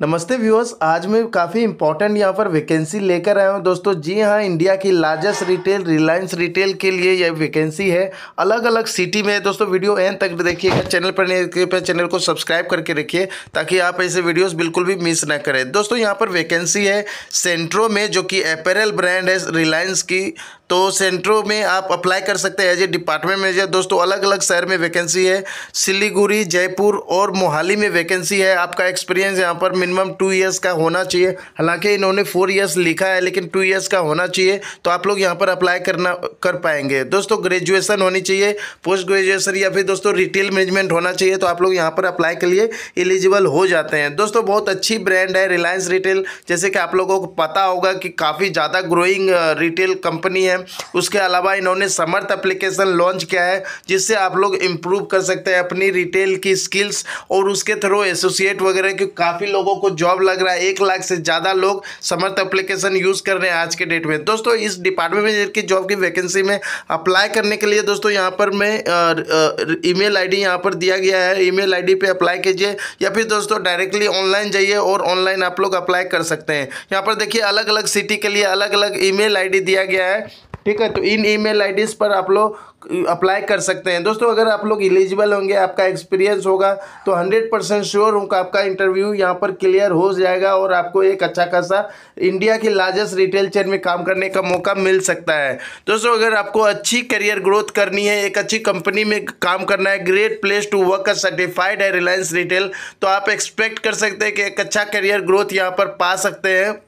नमस्ते व्यूअर्स आज मैं काफ़ी इंपॉर्टेंट यहाँ पर वैकेंसी लेकर आया हूँ। दोस्तों, जी हाँ इंडिया की लार्जेस्ट रिटेल रिलायंस रिटेल के लिए यह वैकेंसी है। अलग अलग सिटी में दोस्तों वीडियो एंड तक देखिएगा चैनल पर नहीं पर चैनल को सब्सक्राइब करके रखिए, ताकि आप ऐसे वीडियोस बिल्कुल भी मिस ना करें। दोस्तों, यहाँ पर वैकेंसी है सेंट्रो में, जो कि अपेरल ब्रांड है रिलायंस की। तो सेंट्रो में आप अप्लाई कर सकते हैं। एज ए डिपार्टमेंट मैनेजर दोस्तों अलग अलग शहर में वैकेंसी है। सिलीगुड़ी, जयपुर और मोहाली में वैकेंसी है। आपका एक्सपीरियंस यहाँ पर मिनिमम टू ईयर्स का होना चाहिए। हालाँकि इन्होंने फोर ईयर्स लिखा है, लेकिन टू ईयर्स का होना चाहिए। तो आप लोग यहाँ पर अप्लाई करना, कर पाएँगे। दोस्तों ग्रेजुएसन होनी चाहिए पोस्ट ग्रेजुएसन या फिर दोस्तों रिटेल मैनेजमेंट होना चाहिए। तो आप लोग यहाँ पर अप्लाई के लिए एलिजिबल हो जाते हैं। दोस्तों, बहुत अच्छी ब्रांड है रिलायंस रिटेल जैसे कि आप लोगों को पता होगा कि काफ़ी ज़्यादा ग्रोइंग रिटेल कंपनी है। उसके अलावा इन्होंने समर्थ एप्लीकेशन लॉन्च किया है, जिससे आप लोग इम्प्रूव कर सकते हैं अपनी रिटेल की स्किल्स और उसके थ्रू एसोसिएट वगैरह की काफ़ी लोगों को जॉब लग रहा है। एक लाख से ज़्यादा लोग समर्थ एप्लीकेशन यूज़ कर रहे हैं आज के डेट में। दोस्तों, इस डिपार्टमेंट में की जॉब की वैकेंसी में अप्लाई करने के लिए दोस्तों, यहाँ पर मैं ईमेल आईडी यहाँ पर दिया गया है। ईमेल आईडी पे अप्लाई कीजिए या फिर दोस्तों डायरेक्टली ऑनलाइन जाइए और ऑनलाइन आप लोग अप्लाई कर सकते हैं। यहाँ पर देखिए अलग अलग सिटी के लिए अलग अलग ईमेल आईडी दिया गया है। ठीक है तो इन ईमेल आईडीज़ पर आप लोग अप्लाई कर सकते हैं। दोस्तों, अगर आप लोग एलिजिबल होंगे, आपका एक्सपीरियंस होगा तो हंड्रेड परसेंट श्योर हूँ आपका इंटरव्यू यहाँ पर क्लियर हो जाएगा और आपको एक अच्छा खासा इंडिया की लार्जेस्ट रिटेल चेन में काम करने का मौका मिल सकता है। दोस्तों, अगर आपको अच्छी करियर ग्रोथ करनी है, एक अच्छी कंपनी में काम करना है great place to work certified है रिलायंस रिटेल तो आप एक्सपेक्ट कर सकते हैं कि एक अच्छा करियर ग्रोथ यहाँ पर पा सकते हैं।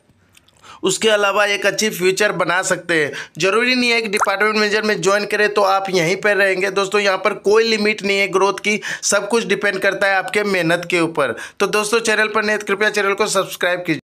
उसके अलावा एक अच्छी फ्यूचर बना सकते हैं। ज़रूरी नहीं है कि डिपार्टमेंट मैनेजर में ज्वाइन करें तो आप यहीं पर रहेंगे। दोस्तों, यहाँ पर कोई लिमिट नहीं है ग्रोथ की। सब कुछ डिपेंड करता है आपके मेहनत के ऊपर। तो दोस्तों चैनल पर नहीं तो कृपया चैनल को सब्सक्राइब कीजिए।